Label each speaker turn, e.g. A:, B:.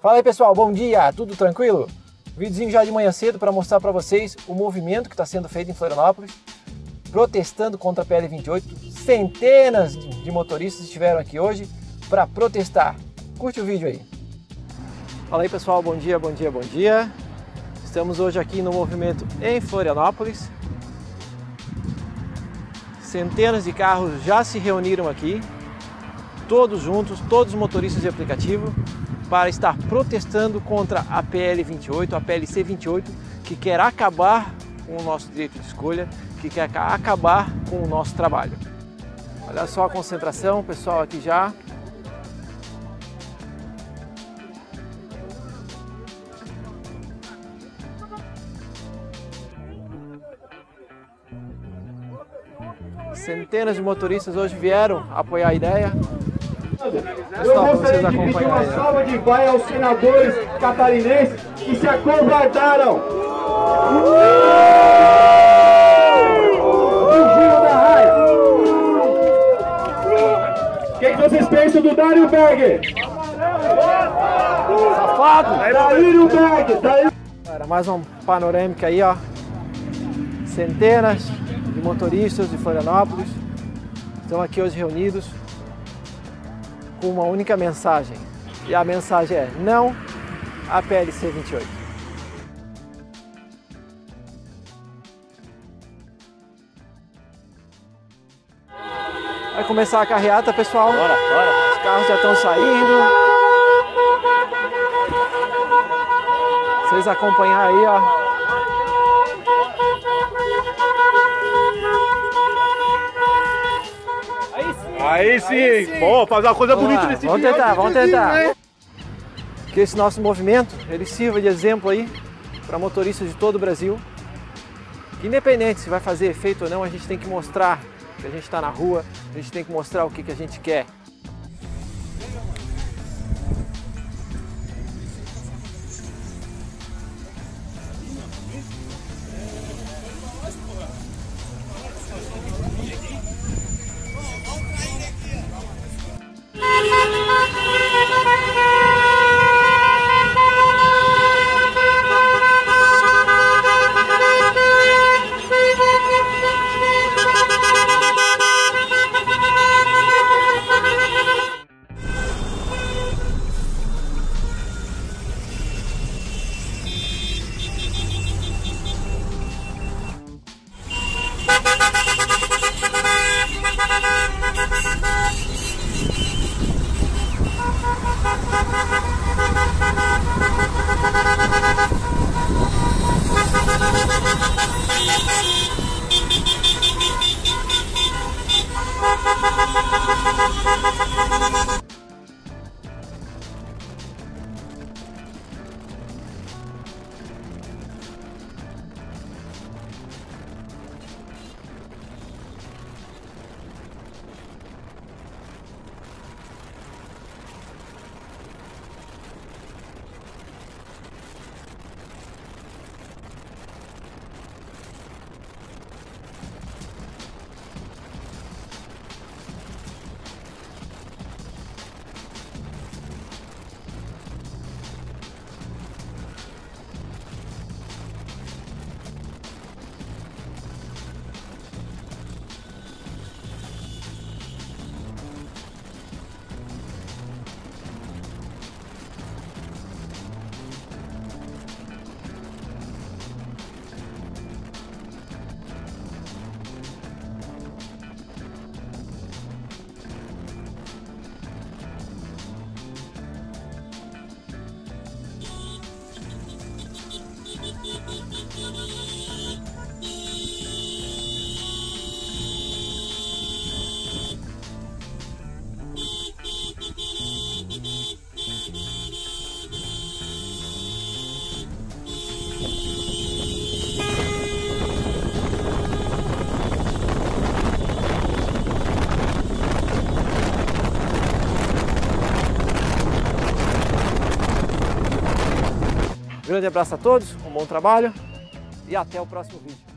A: Fala aí pessoal, bom dia, tudo tranquilo? Videozinho já de manhã cedo para mostrar para vocês o movimento que está sendo feito em Florianópolis, protestando contra a PL28. Centenas de motoristas estiveram aqui hoje para protestar. Curte o vídeo aí. Fala aí pessoal, bom dia, bom dia, bom dia. Estamos hoje aqui no movimento em Florianópolis. Centenas de carros já se reuniram aqui, todos juntos, todos os motoristas de aplicativo, para estar protestando contra a PL 28, a PLC 28, que quer acabar com o nosso direito de escolha, que quer acabar com o nosso trabalho. Olha só a concentração, pessoal aqui já. Centenas de motoristas hoje vieram apoiar a ideia.
B: Eu gostaria de pedir uma salva de vai aos senadores catarinenses que se acovardaram. Fugiram da raia. O que, vocês pensam do Dário Berger?
A: Safado!
B: Dário Dário...
A: Era mais uma panorâmica aí, ó. Centenas de motoristas de Florianópolis estão aqui hoje reunidos com uma única mensagem. E a mensagem é não à PLC 28. Vai começar a carreata, pessoal. Bora, bora. Os carros já estão saindo. Vocês acompanhar aí, ó.
B: Aí sim, bom, fazer uma coisa
A: Vamos
B: bonita
A: lá,
B: nesse
A: vamos tentar, vamos tentar. Que esse nosso movimento ele sirva de exemplo aí para motoristas de todo o Brasil. Que independente se vai fazer efeito ou não, a gente tem que mostrar que a gente está na rua, a gente tem que mostrar o que, que a gente quer. Grande abraço a todos, um bom trabalho e até o próximo vídeo.